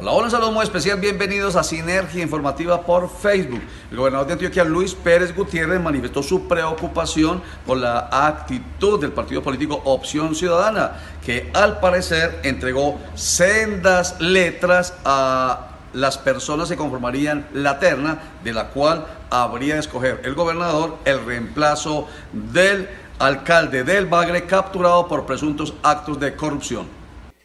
Hola, hola, un saludo muy especial, bienvenidos a Sinergia Informativa por Facebook. El gobernador de Antioquia, Luis Pérez Gutiérrez, manifestó su preocupación por la actitud del partido político Opción Ciudadana, que al parecer entregó sendas letras a las personas que conformarían la terna de la cual habría de escoger el gobernador el reemplazo del alcalde del Bagre capturado por presuntos actos de corrupción.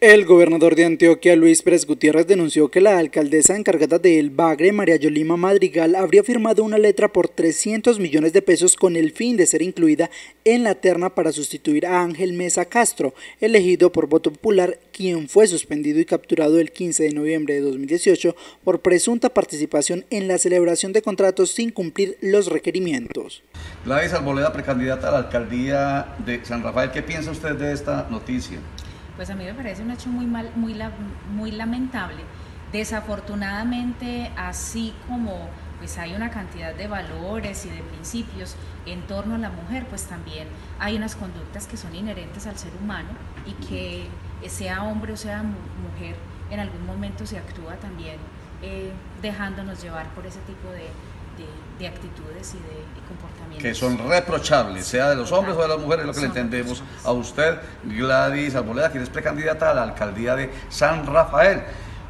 El gobernador de Antioquia, Luis Pérez Gutiérrez, denunció que la alcaldesa encargada de El Bagre, María Yolima Madrigal, habría firmado una letra por 300 millones de pesos con el fin de ser incluida en la terna para sustituir a Ángel Mesa Castro, elegido por voto popular, quien fue suspendido y capturado el 15 de noviembre de 2018 por presunta participación en la celebración de contratos sin cumplir los requerimientos. Gladys Alboleda, precandidata a la alcaldía de San Rafael, ¿qué piensa usted de esta noticia? Pues a mí me parece un hecho muy, mal, muy, muy lamentable. Desafortunadamente, así como pues hay una cantidad de valores y de principios en torno a la mujer, pues también hay unas conductas que son inherentes al ser humano y que sea hombre o sea mujer, en algún momento se actúa también eh, dejándonos llevar por ese tipo de, de, actitudes y de comportamientos. Que son reprochables, sea de los hombres o de las mujeres, lo que le entendemos a usted, Gladys Alboleda, quien es precandidata a la alcaldía de San Rafael.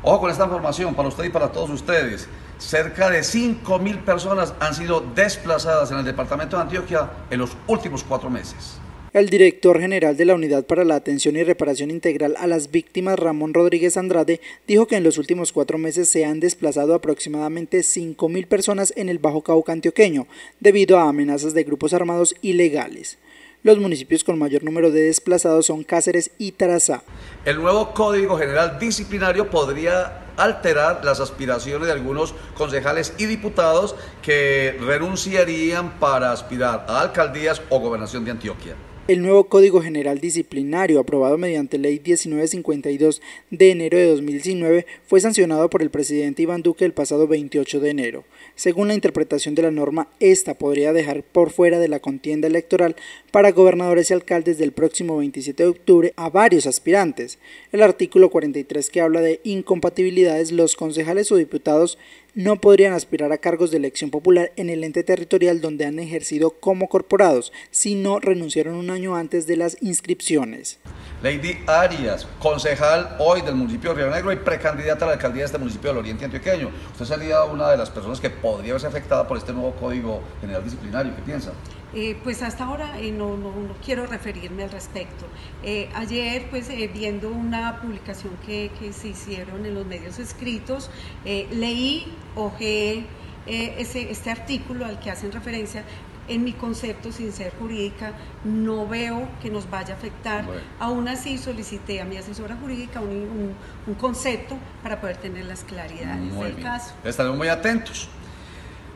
Ojo con esta información para usted y para todos ustedes. Cerca de 5 mil personas han sido desplazadas en el departamento de Antioquia en los últimos cuatro meses. El director general de la Unidad para la Atención y Reparación Integral a las Víctimas, Ramón Rodríguez Andrade, dijo que en los últimos cuatro meses se han desplazado aproximadamente 5.000 personas en el Bajo Cauca antioqueño, debido a amenazas de grupos armados ilegales. Los municipios con mayor número de desplazados son Cáceres y Tarazá. El nuevo Código General Disciplinario podría alterar las aspiraciones de algunos concejales y diputados que renunciarían para aspirar a alcaldías o gobernación de Antioquia. El nuevo Código General Disciplinario, aprobado mediante Ley 1952 de enero de 2019, fue sancionado por el presidente Iván Duque el pasado 28 de enero. Según la interpretación de la norma, esta podría dejar por fuera de la contienda electoral para gobernadores y alcaldes del próximo 27 de octubre a varios aspirantes. El artículo 43 que habla de incompatibilidades, los concejales o diputados no podrían aspirar a cargos de elección popular en el ente territorial donde han ejercido como corporados, si no renunciaron un año antes de las inscripciones. Lady Arias, concejal hoy del municipio de Río Negro y precandidata a la alcaldía de este municipio del Oriente Antioqueño. Usted sería una de las personas que podría verse afectada por este nuevo Código General Disciplinario. ¿Qué piensa? Eh, pues hasta ahora eh, no, quiero referirme al respecto. Eh, ayer, pues viendo una publicación que, que, se hicieron en los medios escritos, leí, ojeé ese, este artículo al que hacen referencia, en mi concepto, sin ser jurídica, no veo que nos vaya a afectar. Aún así solicité a mi asesora jurídica un, un, concepto para poder tener las claridades del caso. Estaremos muy atentos.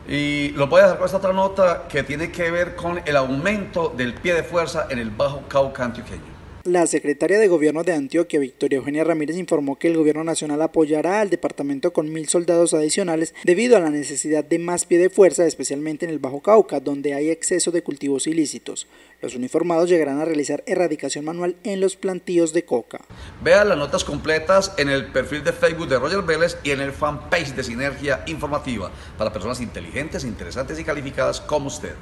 Y lo voy a dejar con esta otra nota que tiene que ver con el aumento del pie de fuerza en el Bajo Cauca antioqueño. La secretaria de Gobierno de Antioquia, Victoria Eugenia Ramírez, informó que el Gobierno Nacional apoyará al departamento con mil soldados adicionales debido a la necesidad de más pie de fuerza, especialmente en el Bajo Cauca, donde hay exceso de cultivos ilícitos. Los uniformados llegarán a realizar erradicación manual en los plantíos de coca. Vea las notas completas en el perfil de Facebook de Roger Vélez y en el fanpage de Sinergia Informativa para personas inteligentes, interesantes y calificadas como usted.